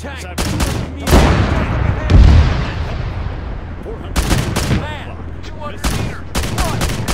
Tank. Seven. 200 meters. Ahead. 400. Man. 200 Missed. meters.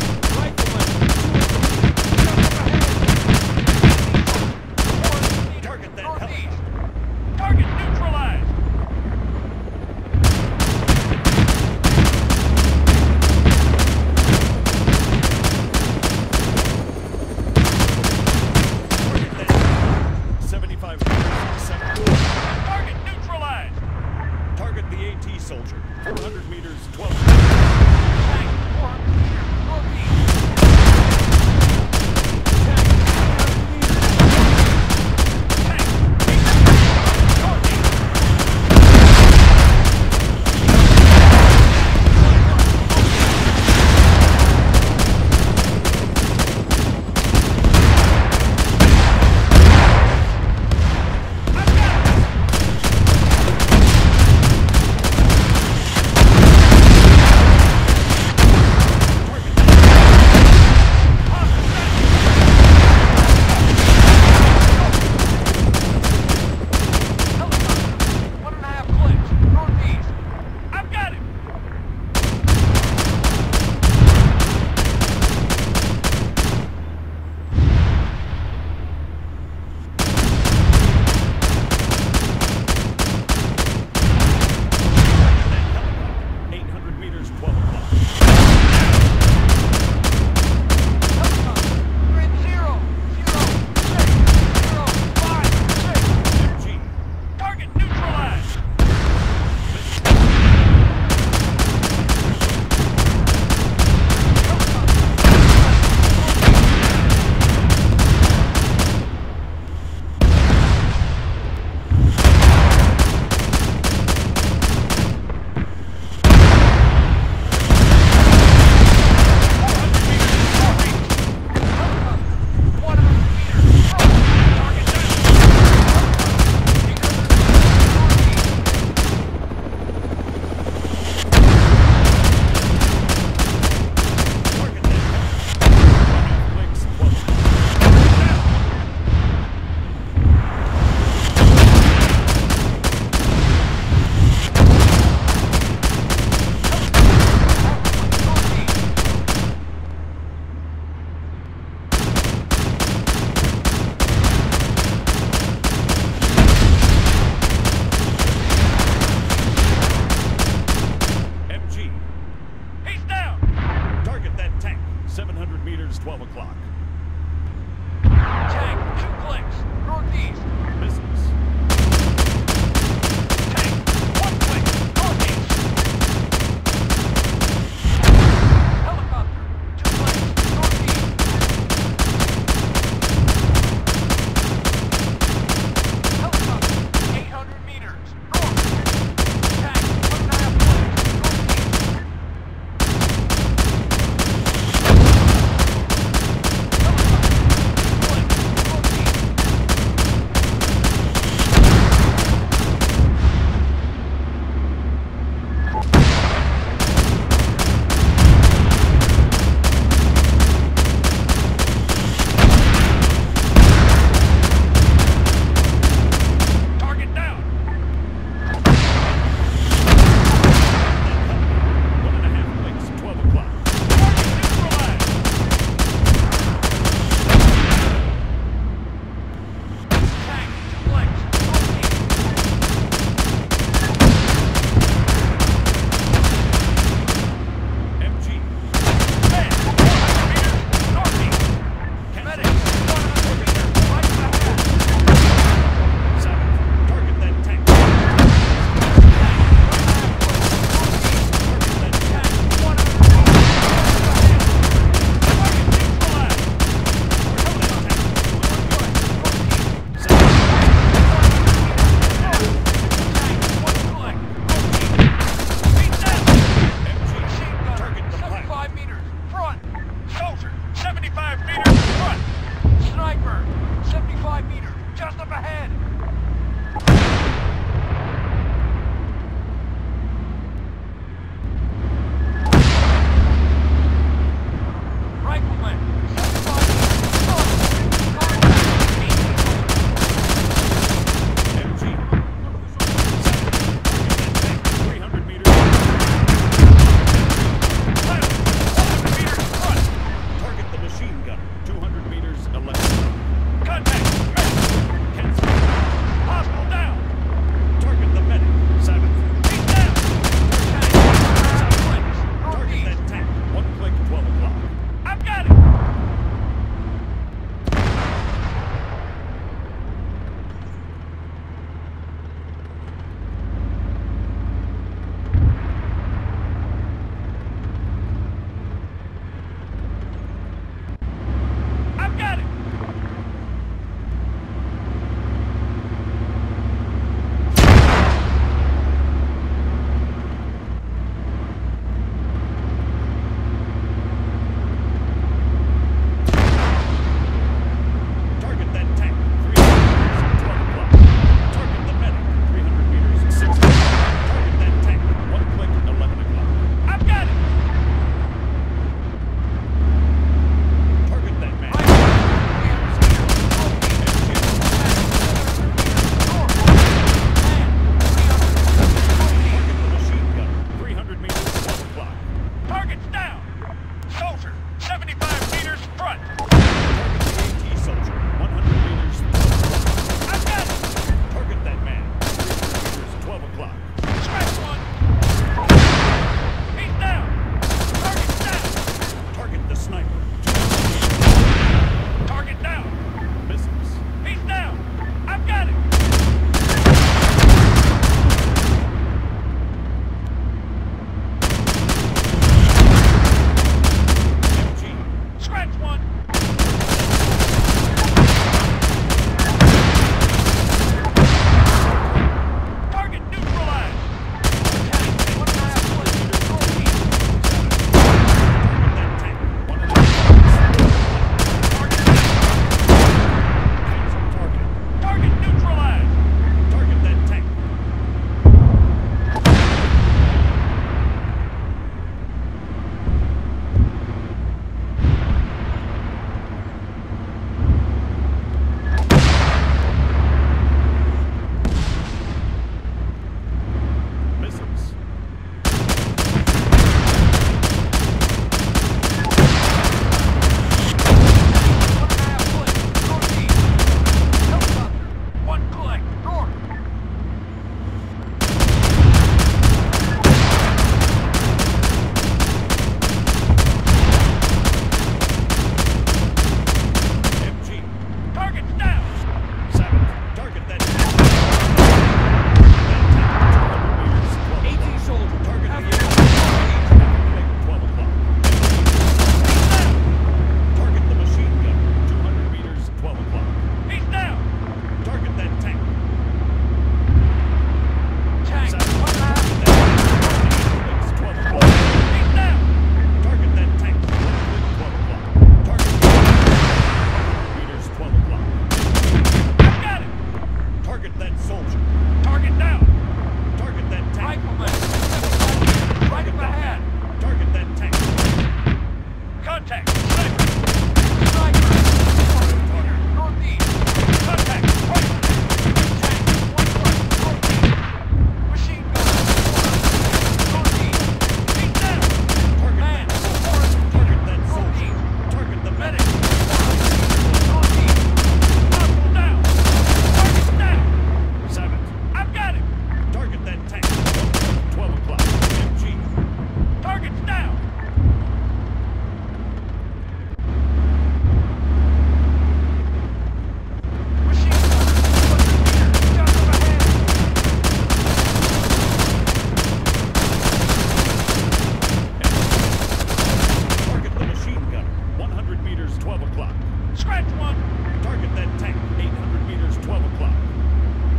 Scratch one. Target that tank, 800 meters, 12 o'clock.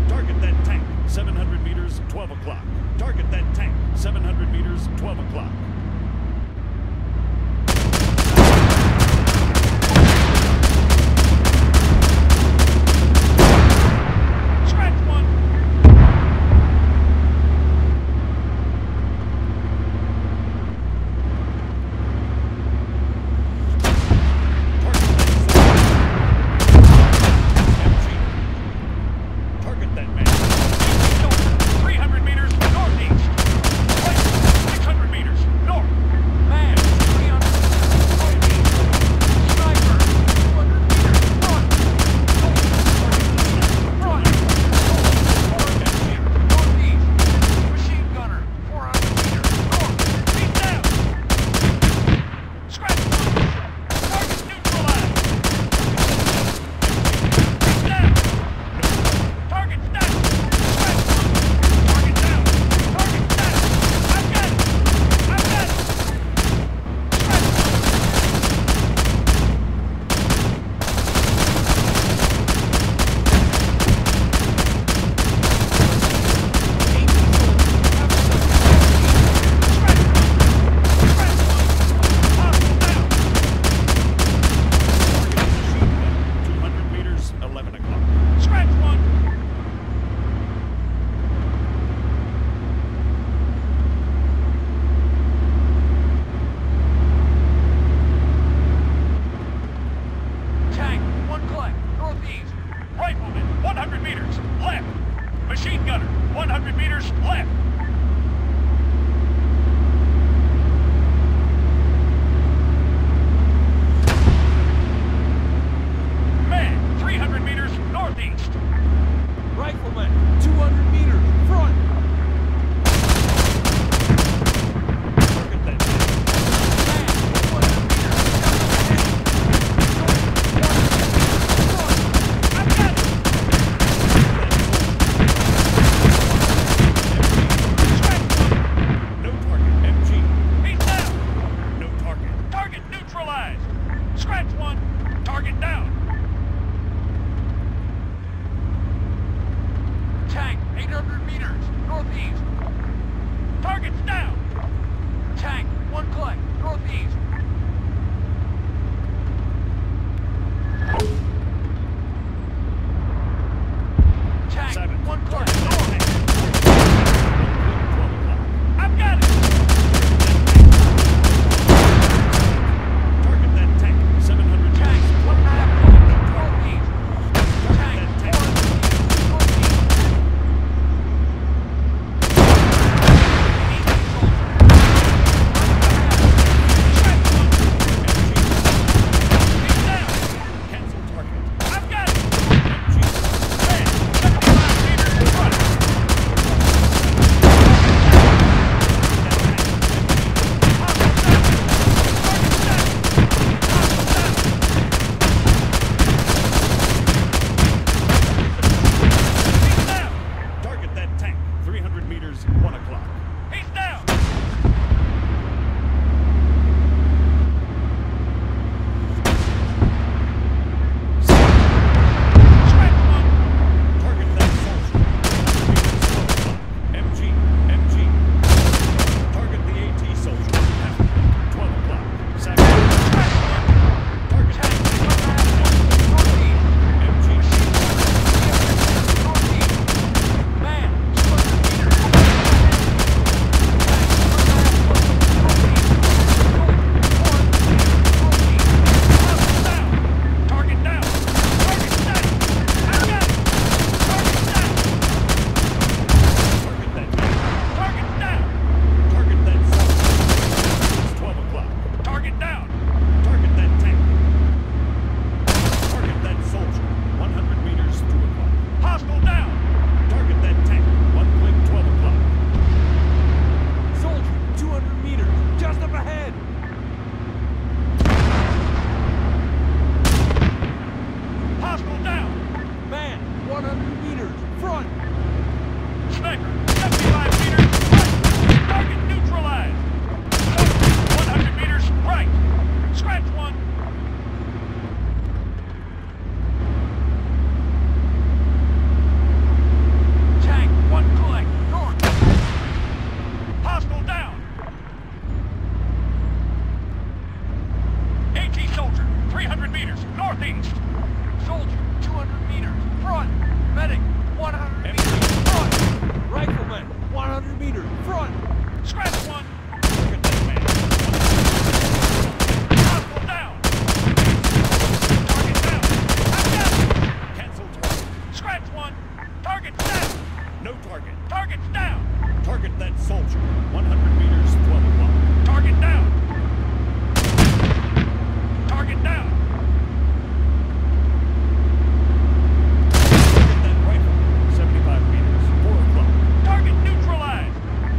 Target that tank, 700 meters, 12 o'clock. Target that tank, 700 meters, 12 o'clock. meters left. Scratch one. Target that man. Hostile down. Target down. I've got it. Cancel target. Scratch one. Target's down. No target. Target's down. Target that soldier. 100 meters, 12 o'clock. Target down. Target down. Target that rifle. 75 meters, 4 o'clock. Target neutralized.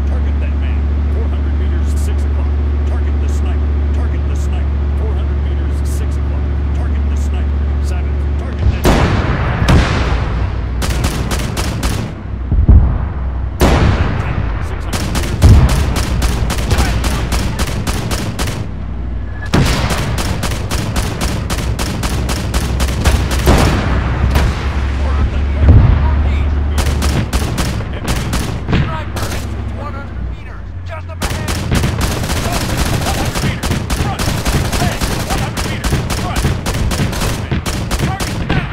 Target that man. 400 meters, 6 o'clock. Target the sniper. Target the sniper. 400 meters, 6 o'clock. Target the sniper. 7. Target that That tank. 600 meters. Target that rifle. 100 meters. Sniper. 100 meters. Just up ahead. 100 meters. Front. Hey, 100 meters. Front. Target's down.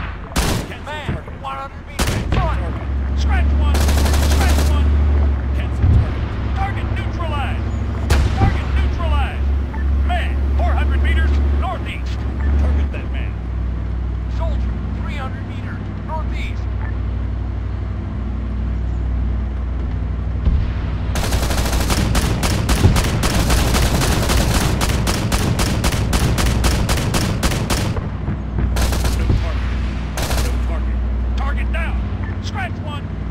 Cancel Man, target. 100 meters. Front. Scratch one. Scratch one. Cancel target. Target neutralized. Target neutralized. Man, 400 meters northeast. Target that man. Soldier, 300 meters northeast. No target. No target. Target down. Scratch one.